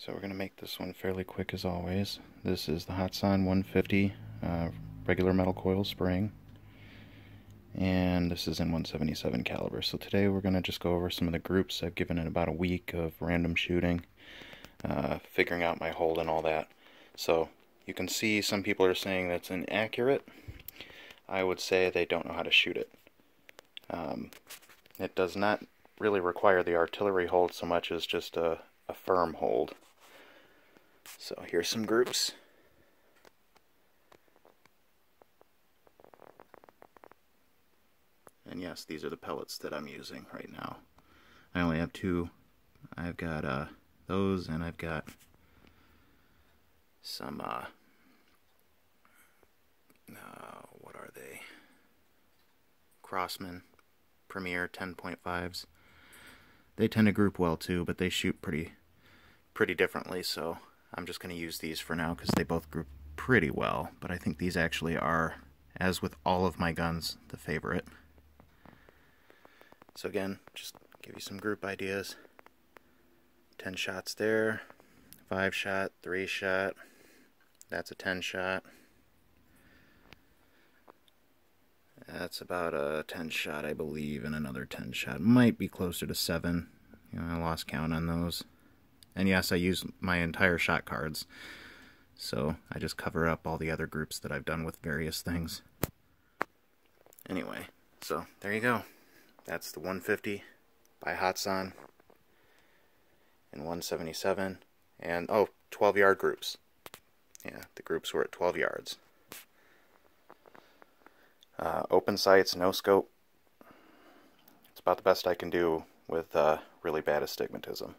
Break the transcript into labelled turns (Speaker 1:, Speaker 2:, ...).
Speaker 1: So we're going to make this one fairly quick as always. This is the Hatsan 150 uh, regular metal coil spring. And this is in 177 caliber. So today we're going to just go over some of the groups I've given it about a week of random shooting, uh, figuring out my hold and all that. So you can see some people are saying that's inaccurate. I would say they don't know how to shoot it. Um, it does not really require the artillery hold so much as just a, a firm hold. So here's some groups. And yes, these are the pellets that I'm using right now. I only have two. I've got uh, those and I've got some, uh, uh, what are they? Crosman Premier 10.5s. They tend to group well too, but they shoot pretty pretty differently, so I'm just going to use these for now because they both group pretty well, but I think these actually are, as with all of my guns, the favorite. So again, just give you some group ideas. 10 shots there, 5 shot, 3 shot, that's a 10 shot. That's about a 10 shot, I believe, and another 10 shot. Might be closer to 7. You know, I lost count on those. And yes, I use my entire shot cards. So I just cover up all the other groups that I've done with various things. Anyway, so there you go. That's the 150 by Hatsan and 177. And, oh, 12 yard groups. Yeah, the groups were at 12 yards. Uh, open sights, no scope. It's about the best I can do with uh, really bad astigmatism.